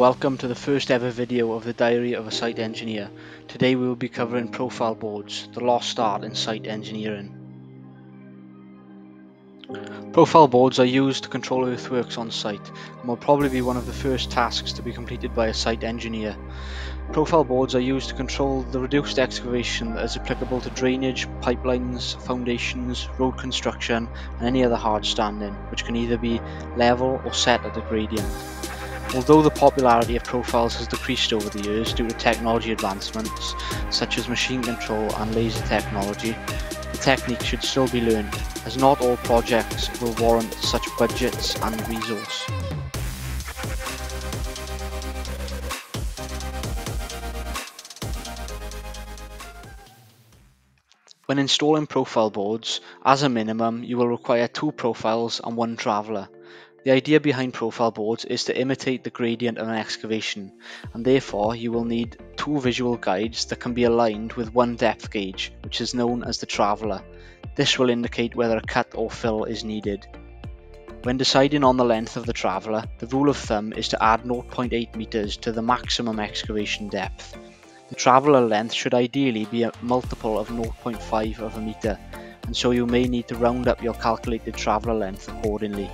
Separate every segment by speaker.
Speaker 1: Welcome to the first ever video of the Diary of a Site Engineer. Today we will be covering profile boards, the lost art in site engineering. Profile boards are used to control earthworks on site and will probably be one of the first tasks to be completed by a site engineer. Profile boards are used to control the reduced excavation that is applicable to drainage, pipelines, foundations, road construction and any other hard standing, which can either be level or set at a gradient. Although the popularity of profiles has decreased over the years due to technology advancements such as machine control and laser technology, the technique should still be learned, as not all projects will warrant such budgets and resource. When installing profile boards, as a minimum you will require two profiles and one traveller. The idea behind profile boards is to imitate the gradient of an excavation, and therefore you will need two visual guides that can be aligned with one depth gauge, which is known as the traveller. This will indicate whether a cut or fill is needed. When deciding on the length of the traveller, the rule of thumb is to add 0.8 metres to the maximum excavation depth. The traveller length should ideally be a multiple of 0.5 of a metre, and so you may need to round up your calculated traveller length accordingly.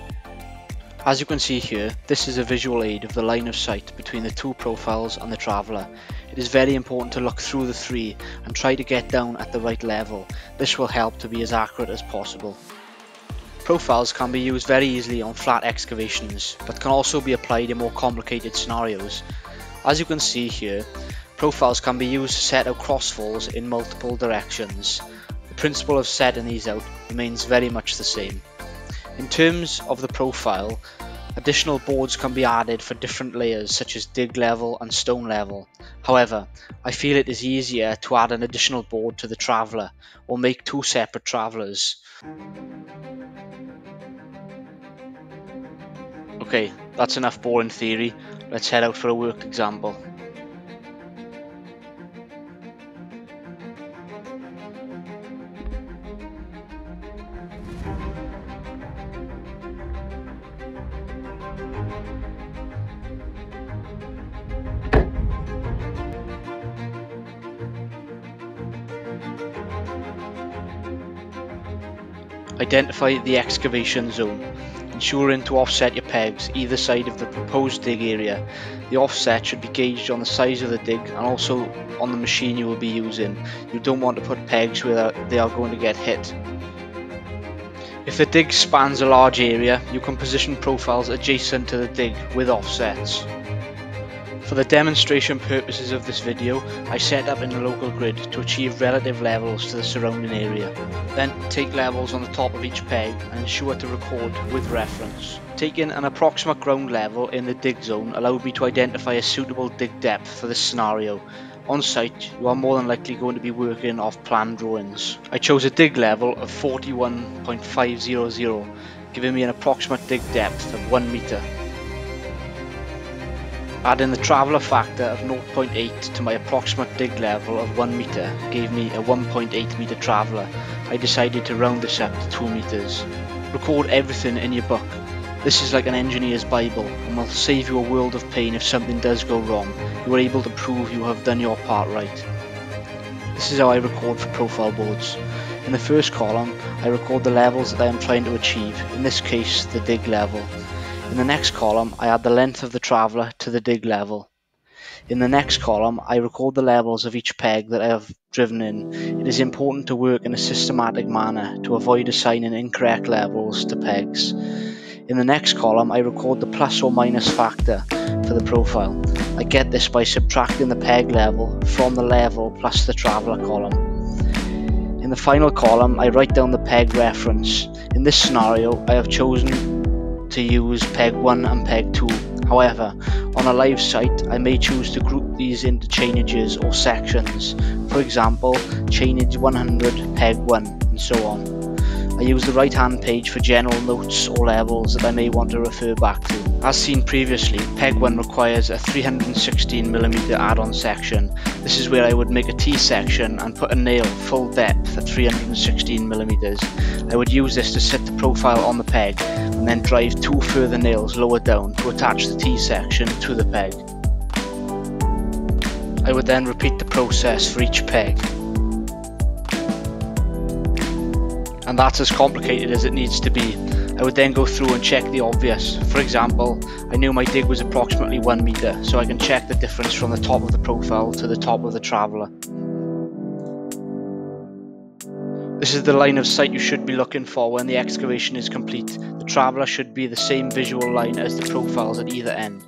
Speaker 1: As you can see here, this is a visual aid of the line of sight between the two profiles and the traveller. It is very important to look through the three and try to get down at the right level. This will help to be as accurate as possible. Profiles can be used very easily on flat excavations, but can also be applied in more complicated scenarios. As you can see here, profiles can be used to set out crossfalls in multiple directions. The principle of setting these out remains very much the same. In terms of the profile, additional boards can be added for different layers such as dig level and stone level. However, I feel it is easier to add an additional board to the traveller or make two separate travellers. Okay, that's enough boring theory, let's head out for a worked example. Identify the excavation zone, ensuring to offset your pegs either side of the proposed dig area. The offset should be gauged on the size of the dig and also on the machine you will be using. You don't want to put pegs where they are going to get hit. If the dig spans a large area, you can position profiles adjacent to the dig with offsets. For the demonstration purposes of this video, I set up in a local grid to achieve relative levels to the surrounding area. Then take levels on the top of each peg and ensure to record with reference. Taking an approximate ground level in the dig zone allowed me to identify a suitable dig depth for this scenario. On site, you are more than likely going to be working off plan drawings. I chose a dig level of 41.500, giving me an approximate dig depth of 1 metre. Adding the traveller factor of 0.8 to my approximate dig level of 1 metre gave me a 1.8 metre traveller. I decided to round this up to 2 metres. Record everything in your book. This is like an engineer's bible and will save you a world of pain if something does go wrong. You are able to prove you have done your part right. This is how I record for profile boards. In the first column, I record the levels that I am trying to achieve, in this case the dig level. In the next column, I add the length of the traveller to the dig level. In the next column, I record the levels of each peg that I have driven in. It is important to work in a systematic manner to avoid assigning incorrect levels to pegs. In the next column, I record the plus or minus factor for the profile. I get this by subtracting the peg level from the level plus the traveller column. In the final column, I write down the peg reference. In this scenario, I have chosen to use peg 1 and peg 2. However, on a live site, I may choose to group these into chainages or sections. For example, chainage 100 peg 1 and so on. I use the right hand page for general notes or levels that I may want to refer back to. As seen previously, Peg 1 requires a 316mm add-on section. This is where I would make a T-section and put a nail full depth at 316mm. I would use this to set the profile on the peg and then drive two further nails lower down to attach the T-section to the peg. I would then repeat the process for each peg. And that's as complicated as it needs to be. I would then go through and check the obvious. For example, I knew my dig was approximately 1 meter, so I can check the difference from the top of the profile to the top of the traveller. This is the line of sight you should be looking for when the excavation is complete. The traveller should be the same visual line as the profiles at either end.